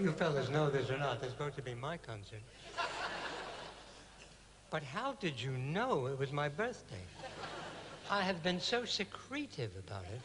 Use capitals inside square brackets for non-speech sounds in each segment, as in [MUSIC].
You fellas know this or not, this is supposed to be my concert. But how did you know it was my birthday? I have been so secretive about it.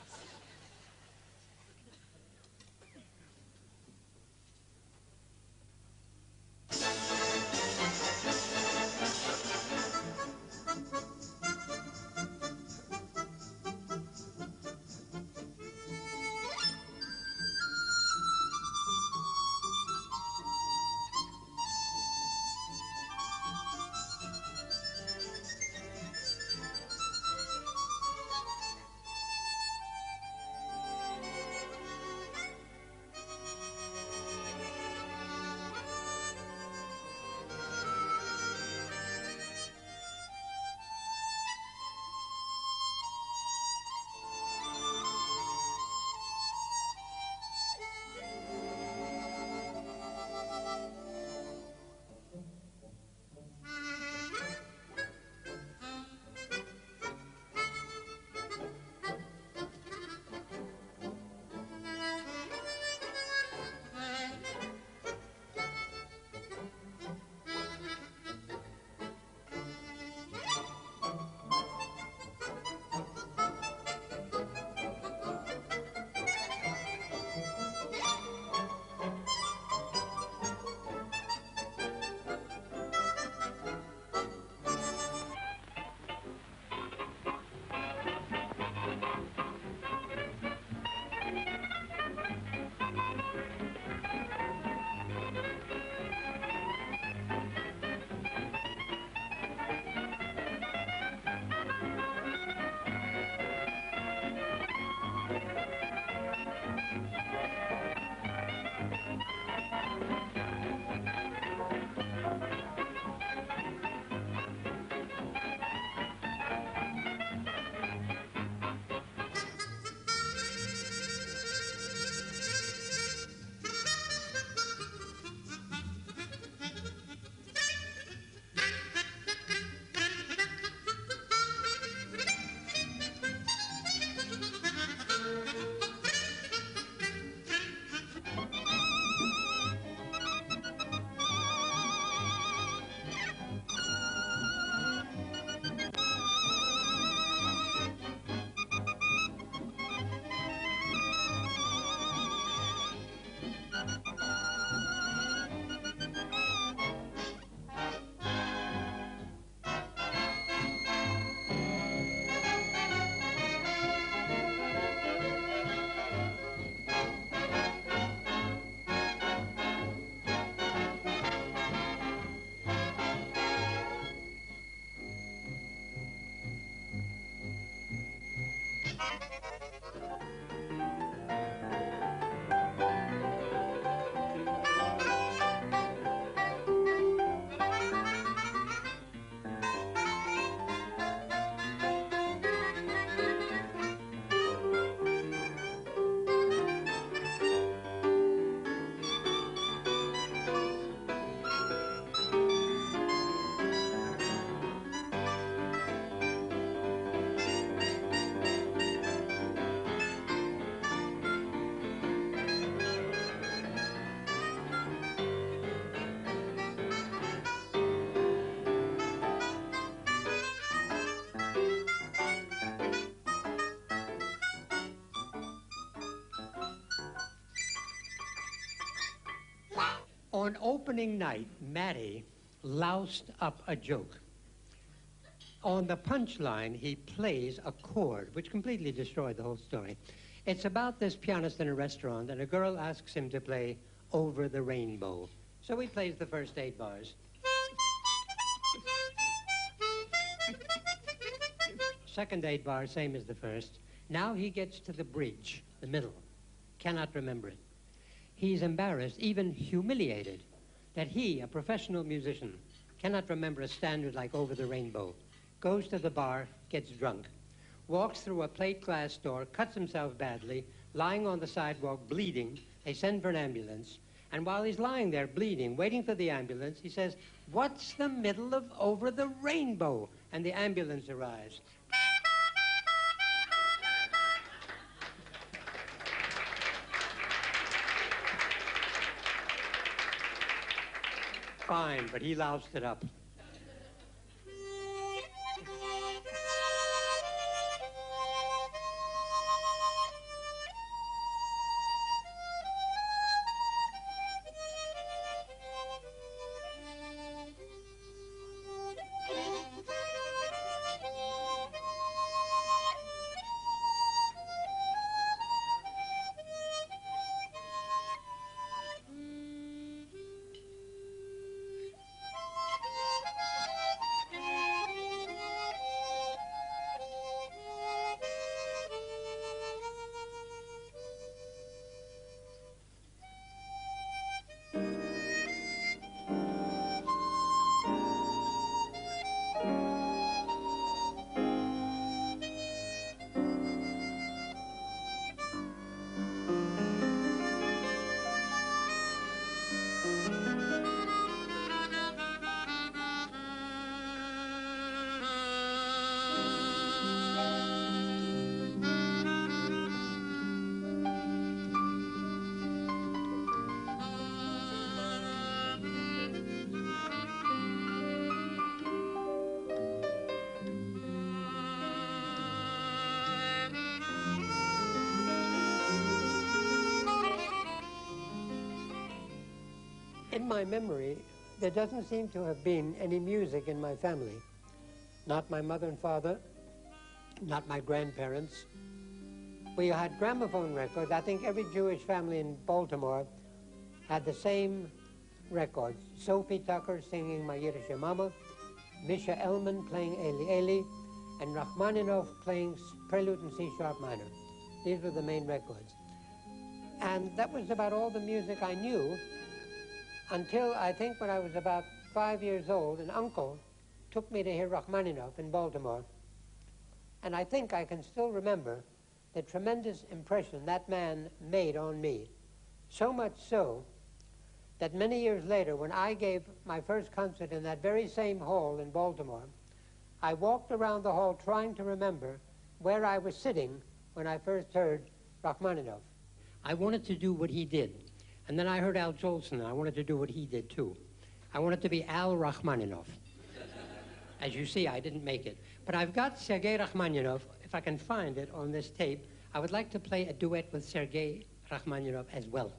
On opening night, Matty loused up a joke. On the punchline, he plays a chord, which completely destroyed the whole story. It's about this pianist in a restaurant, and a girl asks him to play Over the Rainbow. So he plays the first eight bars. Second eight bar, same as the first. Now he gets to the bridge, the middle. Cannot remember it. He's embarrassed, even humiliated, that he, a professional musician, cannot remember a standard like Over the Rainbow. Goes to the bar, gets drunk, walks through a plate glass door, cuts himself badly, lying on the sidewalk bleeding. They send for an ambulance. And while he's lying there bleeding, waiting for the ambulance, he says, What's the middle of Over the Rainbow? And the ambulance arrives. Fine, but he loused it up. In my memory, there doesn't seem to have been any music in my family. Not my mother and father, not my grandparents. We had gramophone records. I think every Jewish family in Baltimore had the same records. Sophie Tucker singing My Yiddish Mama, Misha Elman playing Eli Eli, and Rachmaninoff playing Prelude in C sharp minor. These were the main records. And that was about all the music I knew until I think when I was about five years old, an uncle took me to hear Rachmaninoff in Baltimore. And I think I can still remember the tremendous impression that man made on me. So much so that many years later, when I gave my first concert in that very same hall in Baltimore, I walked around the hall trying to remember where I was sitting when I first heard Rachmaninoff. I wanted to do what he did. And then I heard Al Jolson, and I wanted to do what he did too. I wanted to be Al Rachmaninoff. As you see, I didn't make it. But I've got Sergei Rachmaninoff, if I can find it on this tape. I would like to play a duet with Sergei Rachmaninoff as well.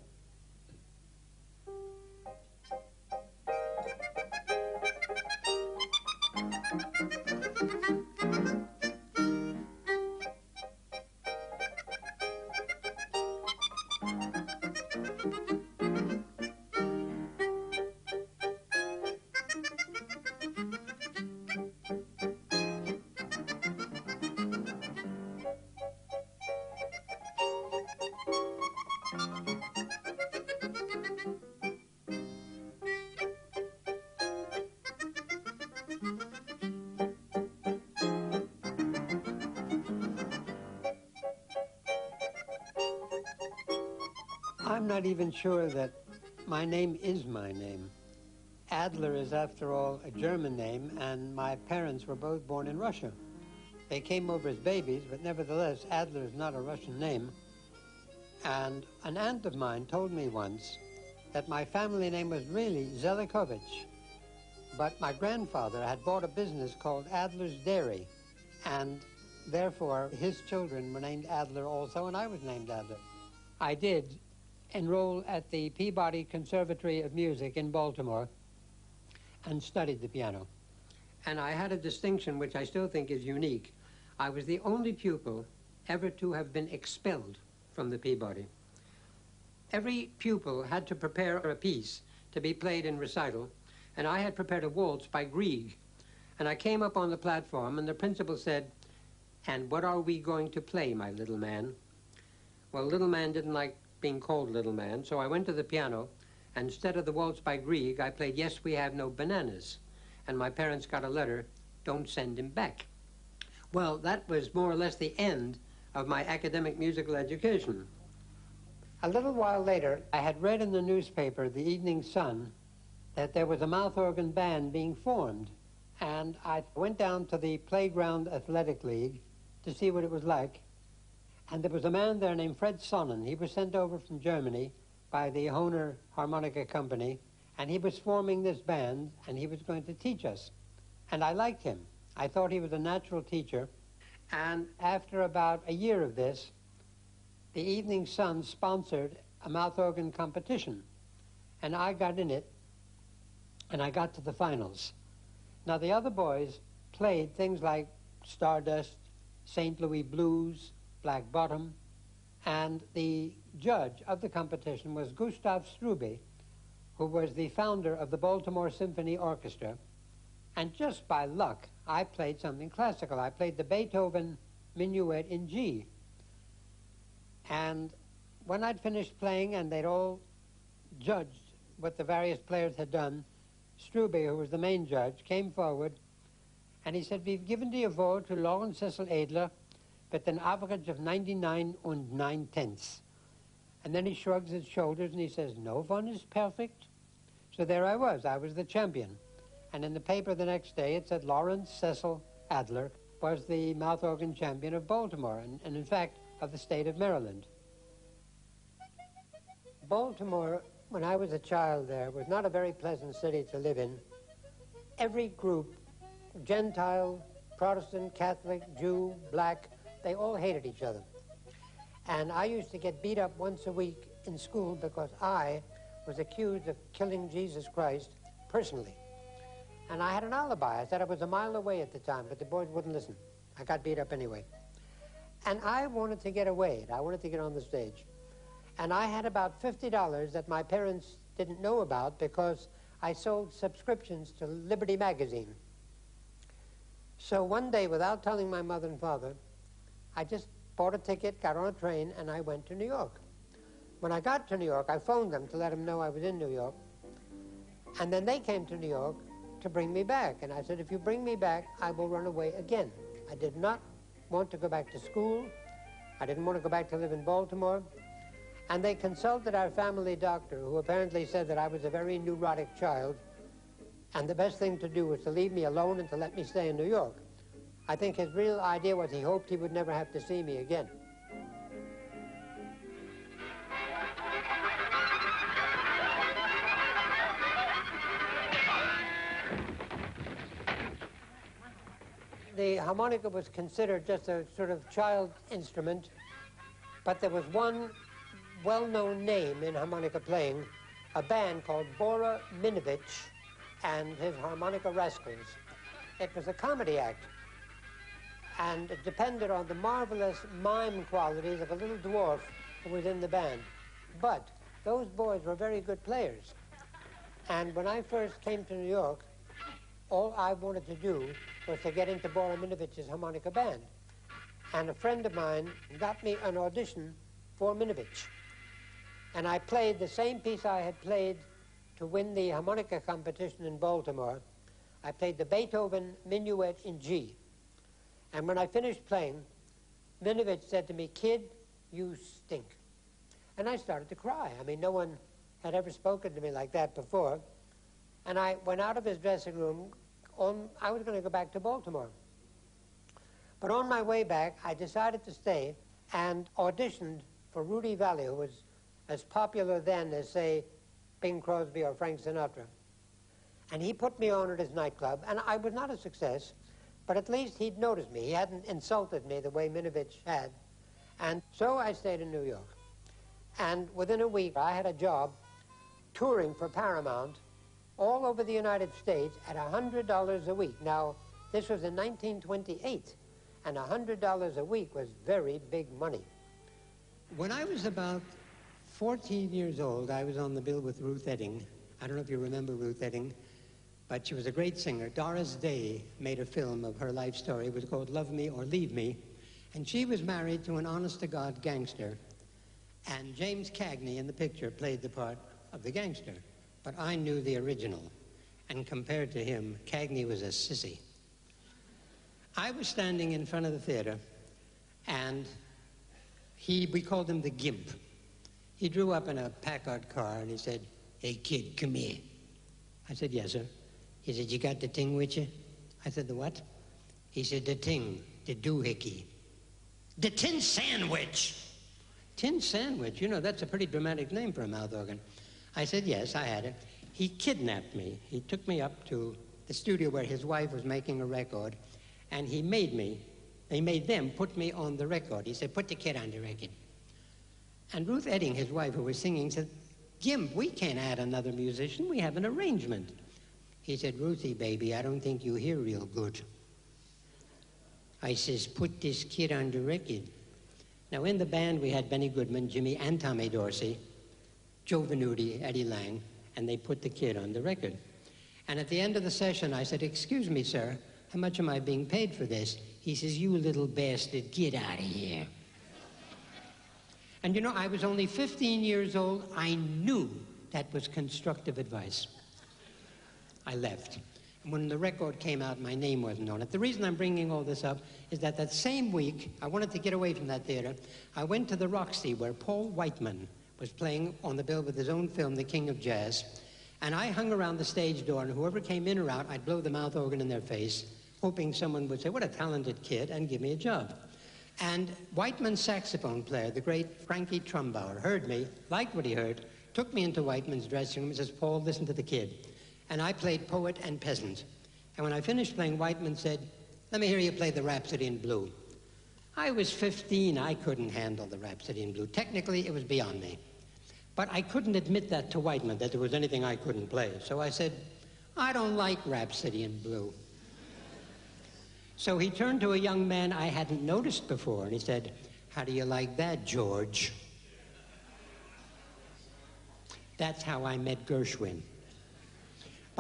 I'm not even sure that my name is my name. Adler is, after all, a German name, and my parents were both born in Russia. They came over as babies, but nevertheless, Adler is not a Russian name. And an aunt of mine told me once that my family name was really Zelikovich. But my grandfather had bought a business called Adler's Dairy, and therefore his children were named Adler also, and I was named Adler. I did enroll at the Peabody Conservatory of Music in Baltimore and studied the piano. And I had a distinction which I still think is unique. I was the only pupil ever to have been expelled from the Peabody. Every pupil had to prepare a piece to be played in recital, and I had prepared a waltz by Grieg. And I came up on the platform, and the principal said, And what are we going to play, my little man? Well, little man didn't like being called Little Man, so I went to the piano, and instead of the waltz by Grieg, I played Yes, We Have No Bananas. And my parents got a letter, don't send him back. Well, that was more or less the end of my academic musical education. A little while later, I had read in the newspaper, the Evening Sun, that there was a mouth organ band being formed. And I went down to the Playground Athletic League to see what it was like. And there was a man there named Fred Sonnen. He was sent over from Germany by the Hohner Harmonica Company, And he was forming this band, and he was going to teach us. And I liked him. I thought he was a natural teacher. And after about a year of this, the Evening Sun sponsored a mouth organ competition. And I got in it, and I got to the finals. Now, the other boys played things like Stardust, St. Louis Blues, Black Bottom, and the judge of the competition was Gustav Strube, who was the founder of the Baltimore Symphony Orchestra. And just by luck, I played something classical. I played the Beethoven Minuet in G. And when I'd finished playing and they'd all judged what the various players had done, Strube, who was the main judge, came forward and he said, We've given the award to Lorenz Cecil Adler with an average of 99 and 9 tenths. And then he shrugs his shoulders and he says, No one is perfect. So there I was. I was the champion. And in the paper the next day it said Lawrence Cecil Adler was the mouth organ champion of Baltimore, and, and in fact of the state of Maryland. Baltimore, when I was a child there, was not a very pleasant city to live in. Every group, Gentile, Protestant, Catholic, Jew, black, they all hated each other. And I used to get beat up once a week in school because I was accused of killing Jesus Christ personally. And I had an alibi. I said I was a mile away at the time, but the boys wouldn't listen. I got beat up anyway. And I wanted to get away. I wanted to get on the stage. And I had about $50 that my parents didn't know about because I sold subscriptions to Liberty Magazine. So one day, without telling my mother and father, I just bought a ticket, got on a train, and I went to New York. When I got to New York, I phoned them to let them know I was in New York. And then they came to New York to bring me back. And I said, if you bring me back, I will run away again. I did not want to go back to school. I didn't want to go back to live in Baltimore. And they consulted our family doctor, who apparently said that I was a very neurotic child, and the best thing to do was to leave me alone and to let me stay in New York. I think his real idea was he hoped he would never have to see me again. The harmonica was considered just a sort of child instrument, but there was one well-known name in harmonica playing, a band called Borrah Minevitch and his Harmonica Rascals. It was a comedy act and it depended on the marvelous mime qualities of a little dwarf who was in the band. But those boys were very good players. And when I first came to New York, all I wanted to do was to get into Borrah Minevitch's harmonica band. And a friend of mine got me an audition for Minevitch. And I played the same piece I had played to win the harmonica competition in Baltimore. I played the Beethoven Minuet in G. And when I finished playing, Minevitch said to me, Kid, you stink. And I started to cry. I mean, no one had ever spoken to me like that before. And I went out of his dressing room. On, I was going to go back to Baltimore. But on my way back, I decided to stay and auditioned for Rudy Vallee, who was as popular then as, say, Bing Crosby or Frank Sinatra. And he put me on at his nightclub, and I was not a success. But at least he'd noticed me. He hadn't insulted me the way Minevitch had. And so I stayed in New York. And within a week, I had a job touring for Paramount all over the United States at $100 a week. Now, this was in 1928, and $100 a week was very big money. When I was about 14 years old, I was on the bill with Ruth Etting. I don't know if you remember Ruth Etting but she was a great singer. Doris Day made a film of her life story. It was called Love Me or Leave Me. And she was married to an honest-to-God gangster. And James Cagney in the picture played the part of the gangster. But I knew the original. And compared to him, Cagney was a sissy. I was standing in front of the theater, and he, we called him the Gimp. He drew up in a Packard car, and he said, Hey, kid, come here. I said, Yes, sir. He said, you got the ting with you? I said, the what? He said, the ting, the doohickey. The tin sandwich. Tin sandwich, you know, that's a pretty dramatic name for a mouth organ. I said, yes, I had it. he kidnapped me. He took me up to the studio where his wife was making a record, and he made me, he made them put me on the record. He said, put the kid on the record. And Ruth Etting, his wife, who was singing, said, Jim, we can't add another musician. We have an arrangement. He said, Ruthie, baby, I don't think you hear real good. I says, put this kid on the record. Now, in the band, we had Benny Goodman, Jimmy, and Tommy Dorsey, Joe Venuti, Eddie Lang, and they put the kid on the record. And at the end of the session, I said, Excuse me, sir, how much am I being paid for this? He says, You little bastard, get out of here. And you know, I was only 15 years old. I knew that was constructive advice. I left. And when the record came out, my name wasn't on it. The reason I'm bringing all this up is that that same week, I wanted to get away from that theater. I went to the Roxy where Paul Whiteman was playing on the bill with his own film, The King of Jazz. And I hung around the stage door, and whoever came in or out, I'd blow the mouth organ in their face, hoping someone would say, What a talented kid, and give me a job. And Whiteman's saxophone player, the great Frankie Trumbauer, heard me, liked what he heard, took me into Whiteman's dressing room and says, Paul, listen to the kid and I played poet and peasant. And when I finished playing, Whiteman said, Let me hear you play the Rhapsody in Blue. I was 15. I couldn't handle the Rhapsody in Blue. Technically, it was beyond me. But I couldn't admit that to Whiteman, that there was anything I couldn't play. So I said, I don't like Rhapsody in Blue. So he turned to a young man I hadn't noticed before, and he said, How do you like that, George? That's how I met Gershwin.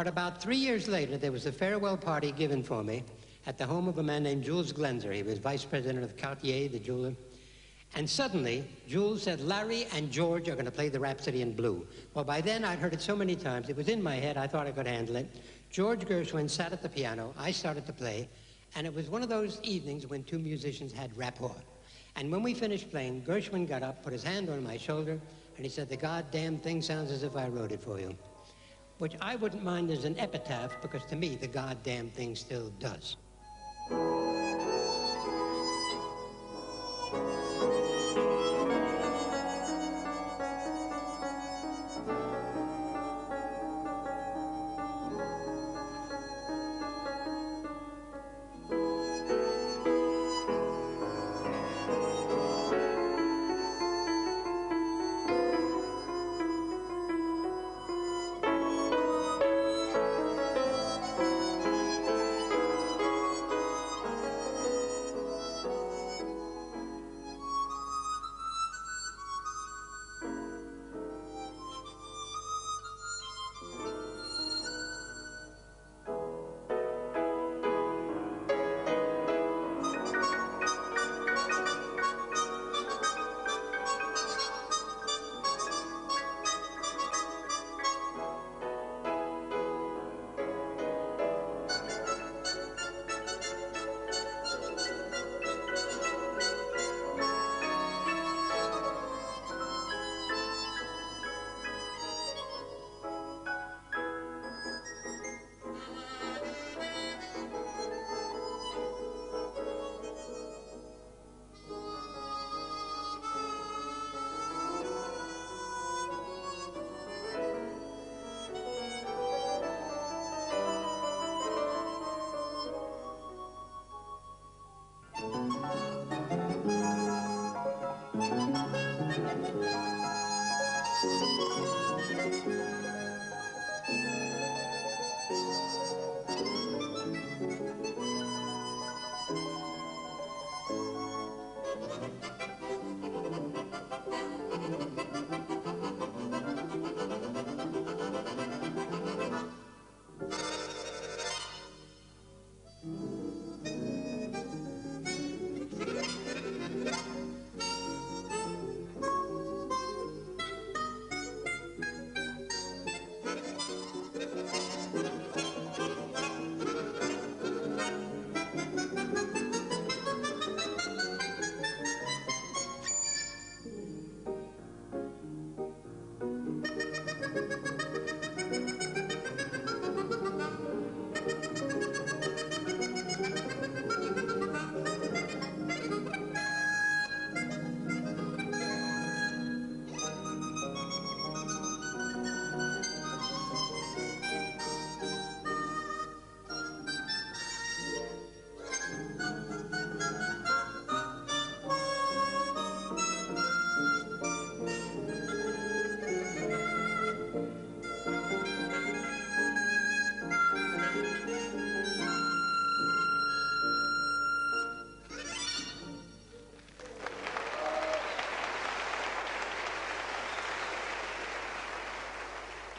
But about three years later, there was a farewell party given for me at the home of a man named Jules Glaenzer. He was vice president of Cartier, the jeweler. And suddenly, Jules said, Larry and George are going to play the Rhapsody in Blue. Well, by then, I'd heard it so many times, it was in my head, I thought I could handle it. George Gershwin sat at the piano, I started to play, and it was one of those evenings when two musicians had rapport. And when we finished playing, Gershwin got up, put his hand on my shoulder, and he said, The goddamn thing sounds as if I wrote it for you which I wouldn't mind as an epitaph because to me the goddamn thing still does.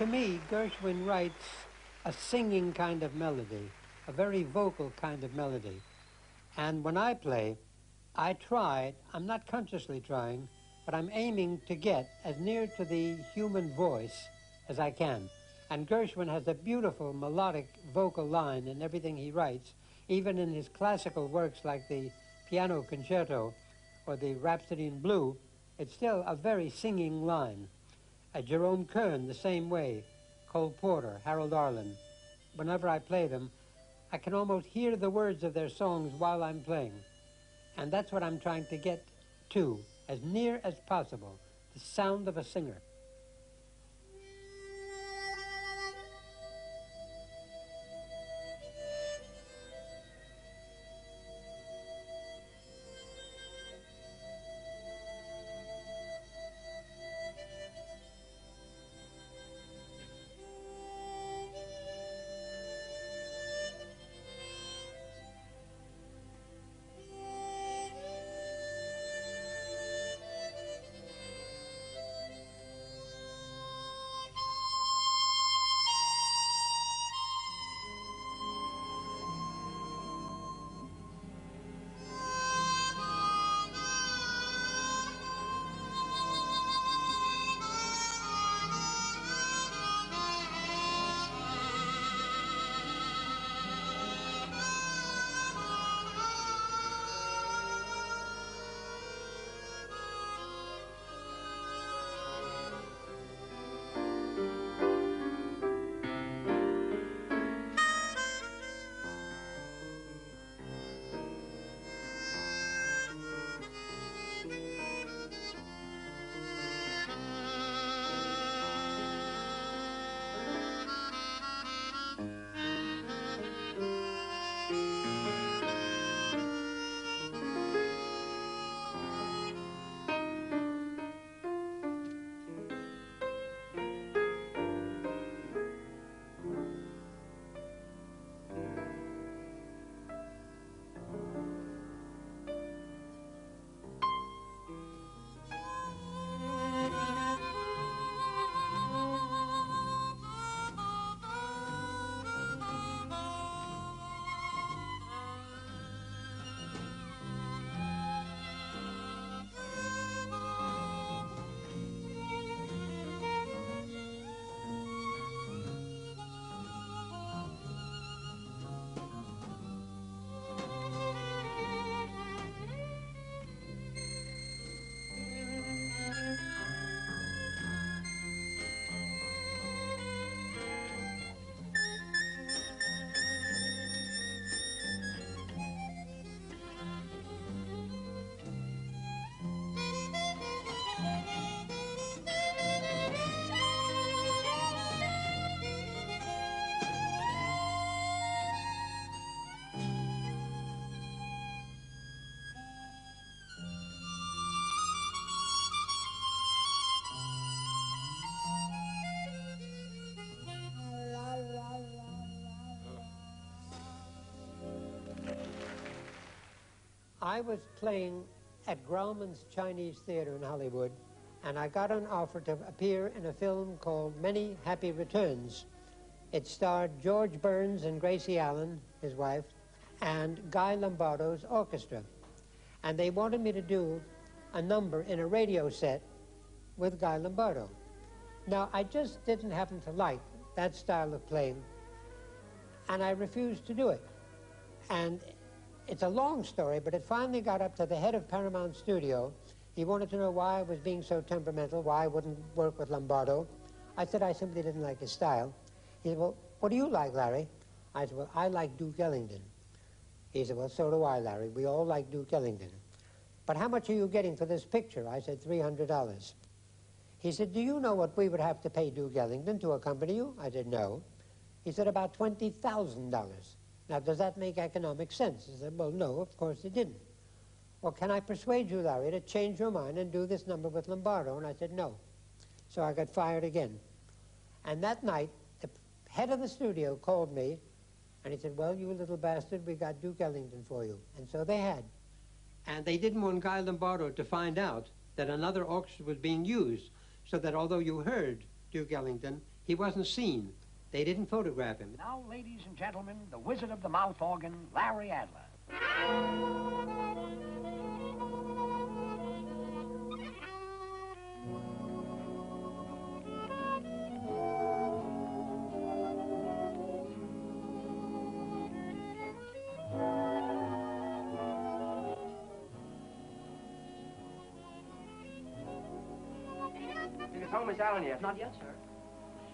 To me, Gershwin writes a singing kind of melody, a very vocal kind of melody. And when I play, I try, I'm not consciously trying, but I'm aiming to get as near to the human voice as I can. And Gershwin has a beautiful melodic vocal line in everything he writes, even in his classical works like the Piano Concerto or the Rhapsody in Blue. It's still a very singing line. Uh, Jerome Kern, the same way. Cole Porter, Harold Arlen. Whenever I play them, I can almost hear the words of their songs while I'm playing. And that's what I'm trying to get to, as near as possible, the sound of a singer. I was playing at Grauman's Chinese Theater in Hollywood, and I got an offer to appear in a film called Many Happy Returns. It starred George Burns and Gracie Allen, his wife, and Guy Lombardo's orchestra. And they wanted me to do a number in a radio set with Guy Lombardo. Now, I just didn't happen to like that style of playing, and I refused to do it. And it's a long story, but it finally got up to the head of Paramount Studio. He wanted to know why I was being so temperamental, why I wouldn't work with Lombardo. I said I simply didn't like his style. He said, well, what do you like, Larry? I said, well, I like Duke Ellington. He said, well, so do I, Larry. We all like Duke Ellington. But how much are you getting for this picture? I said, $300. He said, do you know what we would have to pay Duke Ellington to accompany you? I said, no. He said, about $20,000. Now, does that make economic sense? I said, well, no, of course it didn't. Well, can I persuade you, Larry, to change your mind and do this number with Lombardo? And I said, no. So I got fired again. And that night, the head of the studio called me, and he said, well, you little bastard, we got Duke Ellington for you. And so they had. And they didn't want Guy Lombardo to find out that another orchestra was being used, so that although you heard Duke Ellington, He wasn't seen. They didn't photograph him. Now, ladies and gentlemen, the wizard of the mouth organ, Larry Adler. Is home, Miss Allen yet? Not yet, sir.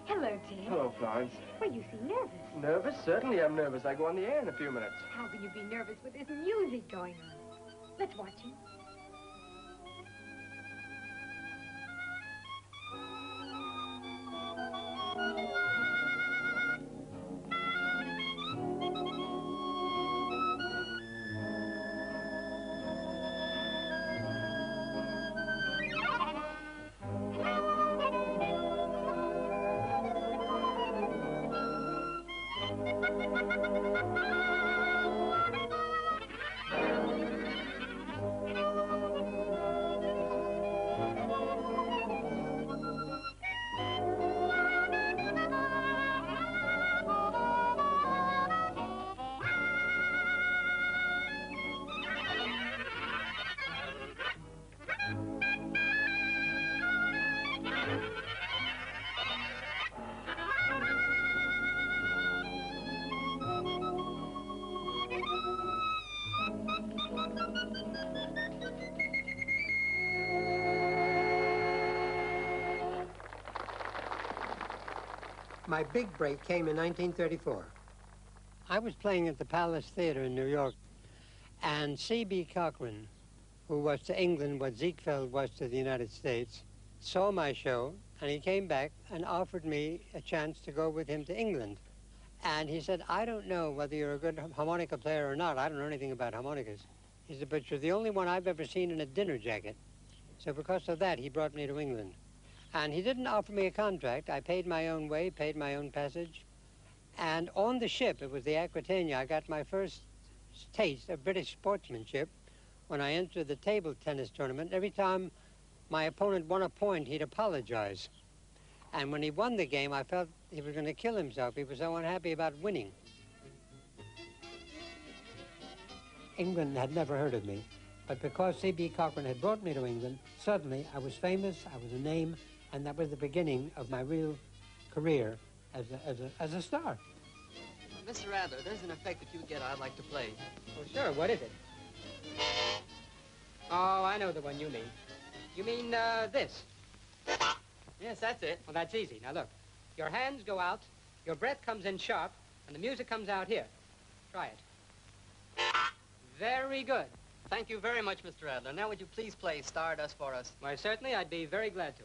Hello, Ted. Hello, Florence. Well, you seem nervous. Nervous? Certainly I'm nervous. I go on the air in a few minutes. How can you be nervous with this music going on? Let's watch him. My big break came in 1934. I was playing at the Palace Theater in New York, and C.B. Cochran, who was to England what Ziegfeld was to the United States, saw my show, and he came back and offered me a chance to go with him to England. And he said, I don't know whether you're a good harmonica player or not. I don't know anything about harmonicas. He said, but you're the only one I've ever seen in a dinner jacket. So because of that, he brought me to England. And he didn't offer me a contract. I paid my own way, paid my own passage. And on the ship, it was the Aquitania, I got my first taste of British sportsmanship when I entered the table tennis tournament. Every time my opponent won a point, he'd apologize. And when he won the game, I felt he was going to kill himself. He was so unhappy about winning. England had never heard of me, but because C.B. Cochran had brought me to England, suddenly I was famous, I was a name, and that was the beginning of my real career as a, as a, as a star. Mr. Adler, there's an effect that you get I'd like to play. Oh, sure. What is it? Oh, I know the one you mean. You mean uh, this? Yes, that's it. Well, that's easy. Now, look. Your hands go out, your breath comes in sharp, and the music comes out here. Try it. Very good. Thank you very much, Mr. Adler. Now, would you please play Stardust for us? Why, certainly, I'd be very glad to.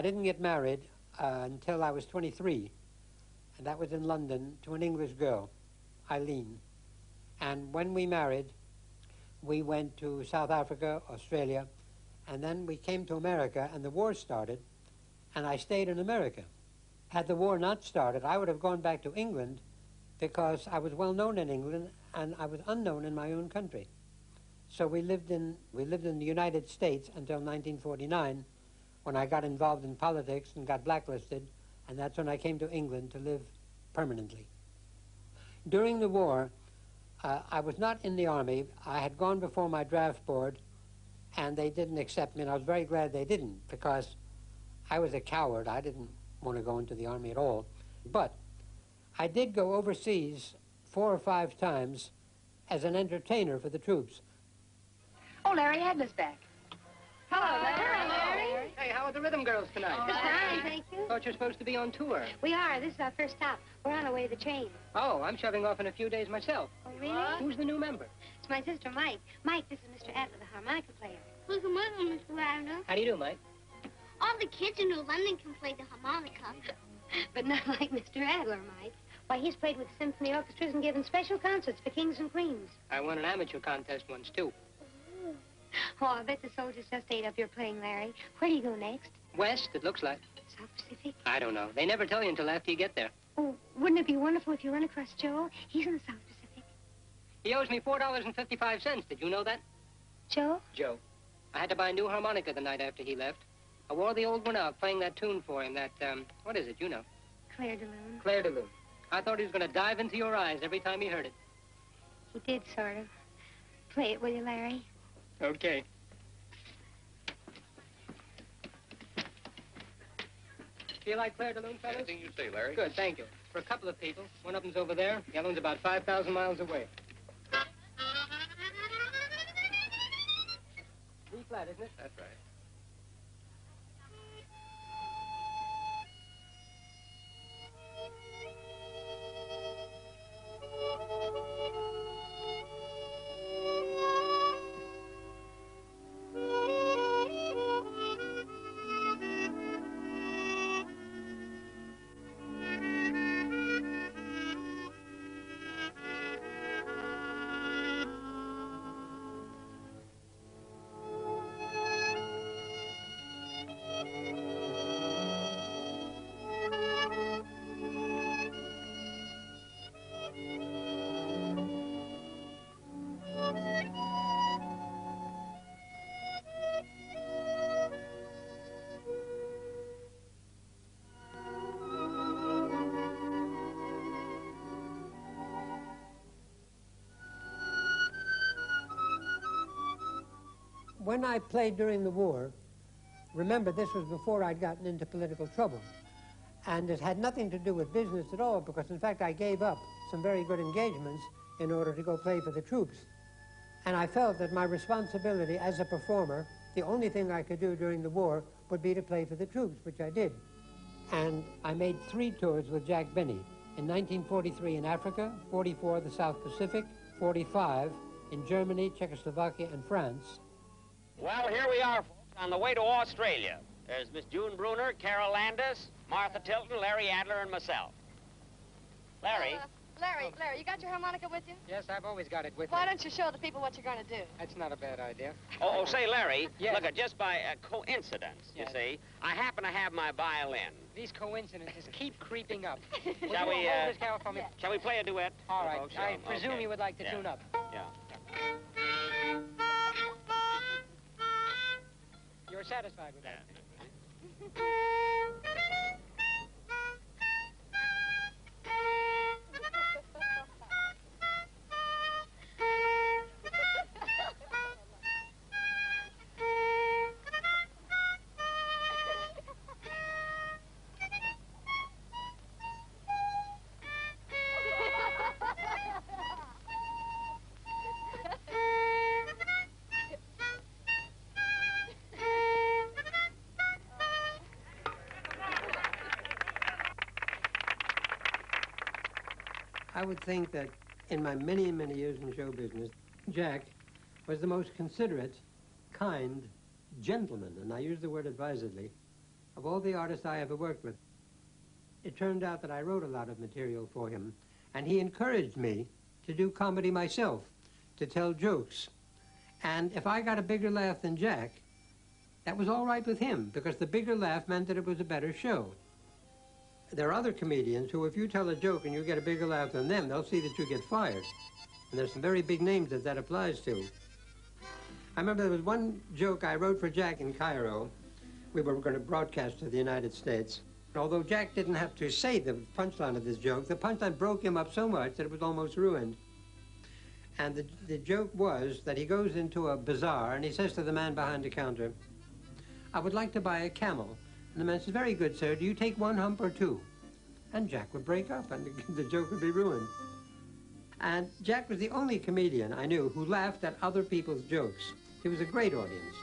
I didn't get married uh, until I was 23, and that was in London to an English girl, Eileen. And when we married, we went to South Africa, Australia, and then we came to America, and the war started, and I stayed in America. Had the war not started, I would have gone back to England because I was well known in England and I was unknown in my own country. So we lived in we lived in the United States until 1949, when I got involved in politics and got blacklisted, and that's when I came to England to live permanently. During the war, uh, I was not in the army. I had gone before my draft board, and they didn't accept me, and I was very glad they didn't because I was a coward. I didn't want to go into the army at all. But I did go overseas four or five times as an entertainer for the troops. Oh, Larry Adler's back. Hello, Larry. Hey, how are the Rhythm Girls tonight? Fine, thank you. Thought you're supposed to be on tour. We are. This is our first stop. We're on our way to the train. Oh, I'm shoving off in a few days myself. Oh, really? Who's the new member? It's my sister, Mike. Mike, this is Mr. Adler, the harmonica player. Welcome, welcome, Mr. Ladner. How do you do, Mike? All the kids in New London can play the harmonica. [LAUGHS] But not like Mr. Adler, Mike. Why, he's played with symphony orchestras and given special concerts for kings and queens. I won an amateur contest once, too. Oh, I bet the soldiers just ate up your playing, Larry. Where do you go next? West, it looks like. South Pacific? I don't know. They never tell you until after you get there. Oh, wouldn't it be wonderful if you run across Joe? He's in the South Pacific. He owes me $4.55. Did you know that? Joe? Joe. I had to buy a new harmonica the night after he left. I wore the old one out playing that tune for him, that, um, what is it, you know? Clair de Lune. Clair de Lune. I thought he was going to dive into your eyes every time he heard it. He did, sort of. Play it, will you, Larry? Okay. Do you like Clair de Lune, fellas? Anything you say, Larry. Good, thank you. For a couple of people, one of them's over there, the other one's about 5,000 miles away. B flat, isn't it? That's right. When I played during the war, remember this was before I'd gotten into political trouble. And it had nothing to do with business at all because, in fact, I gave up some very good engagements in order to go play for the troops. And I felt that my responsibility as a performer, the only thing I could do during the war would be to play for the troops, which I did. And I made three tours with Jack Benny. In 1943 in Africa, 44 the South Pacific, 45 in Germany, Czechoslovakia, and France. Well, here we are, folks, on the way to Australia. There's Miss June Bruner, Carole Landis, Martha Tilton, Larry Adler, and myself. Larry, Uh, Larry, Larry, you got your harmonica with you? Yes, I've always got it with Why me. Why don't you show the people what you're going to do? That's not a bad idea. oh, oh, say, Larry, Yes. look, uh, just by uh, coincidence, you Yes. see, I happen to have my violin. These coincidences keep creeping up. [LAUGHS] Shall we, hold uh, this, Carole, for me? Shall we play a duet? All right. Oh. I presume Okay. you would like to Yeah. tune up. Yeah. You're satisfied with that? [LAUGHS] I would think that in my many, many years in show business, Jack was the most considerate, kind gentleman, and I use the word advisedly, of all the artists I ever worked with. It turned out that I wrote a lot of material for him, and he encouraged me to do comedy myself, to tell jokes. And if I got a bigger laugh than Jack, that was all right with him, because the bigger laugh meant that it was a better show. There are other comedians who, if you tell a joke and you get a bigger laugh than them, they'll see that you get fired. And there's some very big names that that applies to. I remember there was one joke I wrote for Jack in Cairo. We were going to broadcast to the United States. Although Jack didn't have to say the punchline of this joke, the punchline broke him up so much that it was almost ruined. And the, the joke was that he goes into a bazaar and he says to the man behind the counter, I would like to buy a camel. And the man says, very good, sir. Do you take one hump or two? And Jack would break up and [LAUGHS] the, joke would be ruined. And Jack was the only comedian I knew who laughed at other people's jokes. He was a great audience.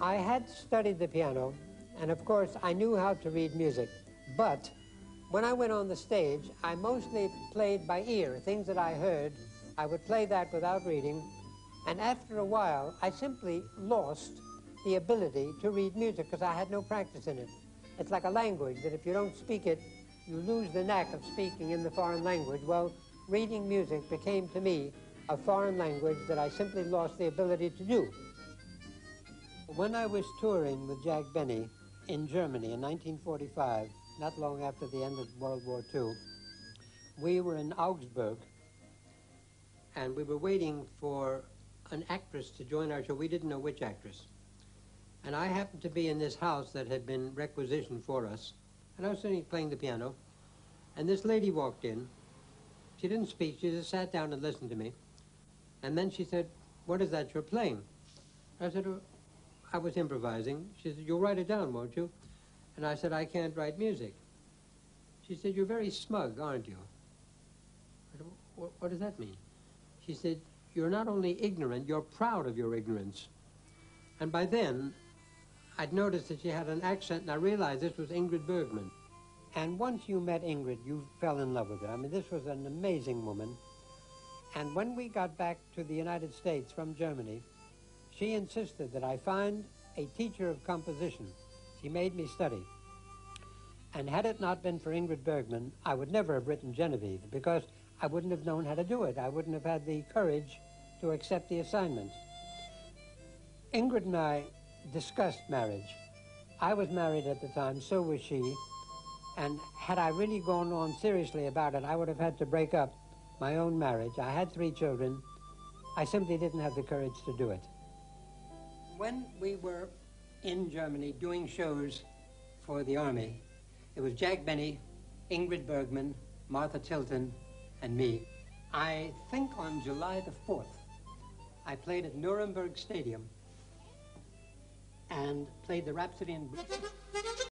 I had studied the piano, and of course I knew how to read music. But when I went on the stage, I mostly played by ear, things that I heard. I would play that without reading, and after a while, I simply lost the ability to read music because I had no practice in it. It's like a language that if you don't speak it, you lose the knack of speaking in the foreign language. Well, reading music became to me a foreign language that I simply lost the ability to do. When I was touring with Jack Benny in Germany in 1945, not long after the end of World War II, we were in Augsburg and we were waiting for an actress to join our show. We didn't know which actress. And I happened to be in this house that had been requisitioned for us. And I was sitting playing the piano. And this lady walked in. She didn't speak. She just sat down and listened to me. And then she said, what is that you're playing? I said, oh, I was improvising. She said, you'll write it down, won't you? And I said, I can't write music. She said, you're very smug, aren't you? Said, what does that mean? She said, you're not only ignorant, you're proud of your ignorance. And by then, I'd noticed that she had an accent, and I realized this was Ingrid Bergman. And once you met Ingrid, you fell in love with her. I mean, this was an amazing woman. And when we got back to the United States from Germany, she insisted that I find a teacher of composition. She made me study. And had it not been for Ingrid Bergman, I would never have written Genevieve because I wouldn't have known how to do it. I wouldn't have had the courage to accept the assignment. Ingrid and I discussed marriage. I was married at the time, so was she. And had I really gone on seriously about it, I would have had to break up my own marriage. I had three children. I simply didn't have the courage to do it. When we were in Germany doing shows for the Army, it was Jack Benny, Ingrid Bergman, Martha Tilton, and me. I think on July the 4th, I played at Nuremberg Stadium and played the Rhapsody in Blue.